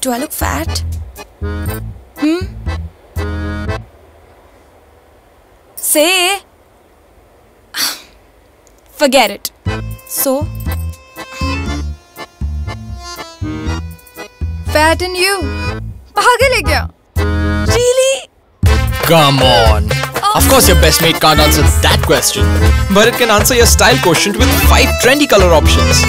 Do I look fat? Hmm? Say. Forget it. So, Fat in you. पागल है really? Come on. Oh. Of course, your best mate can't answer that question. But it can answer your style quotient with five trendy color options.